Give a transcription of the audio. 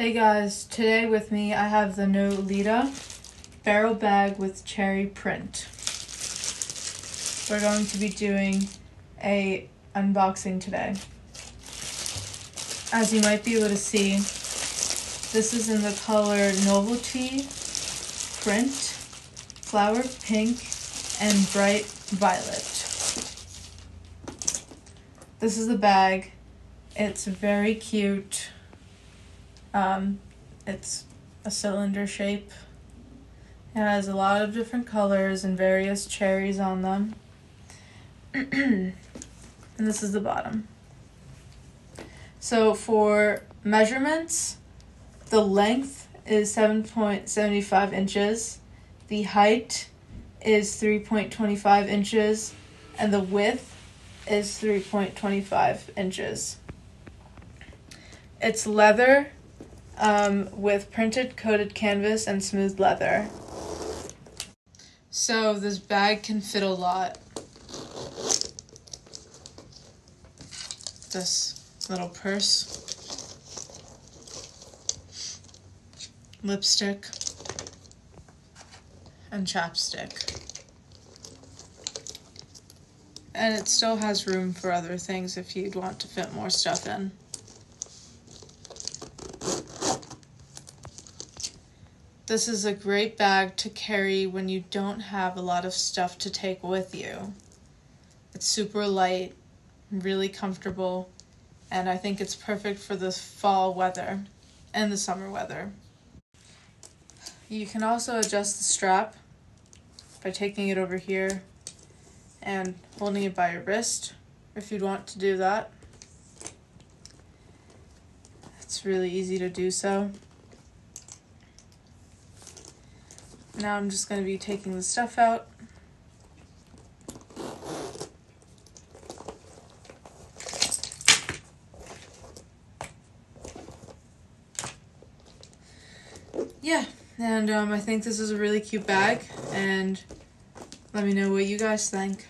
Hey guys, today with me I have the Nolita barrel bag with cherry print. We're going to be doing a unboxing today. As you might be able to see, this is in the color Novelty Print, Flower Pink, and Bright Violet. This is the bag. It's very cute. Um, it's a cylinder shape. It has a lot of different colors and various cherries on them. and this is the bottom. So for measurements, the length is 7.75 inches, the height is 3.25 inches, and the width is 3.25 inches. It's leather um, with printed coated canvas and smooth leather. So this bag can fit a lot. This little purse, lipstick, and chapstick. And it still has room for other things if you'd want to fit more stuff in. This is a great bag to carry when you don't have a lot of stuff to take with you. It's super light, really comfortable, and I think it's perfect for the fall weather and the summer weather. You can also adjust the strap by taking it over here and holding it by your wrist if you'd want to do that. It's really easy to do so. Now I'm just going to be taking the stuff out. Yeah, and um, I think this is a really cute bag, and let me know what you guys think.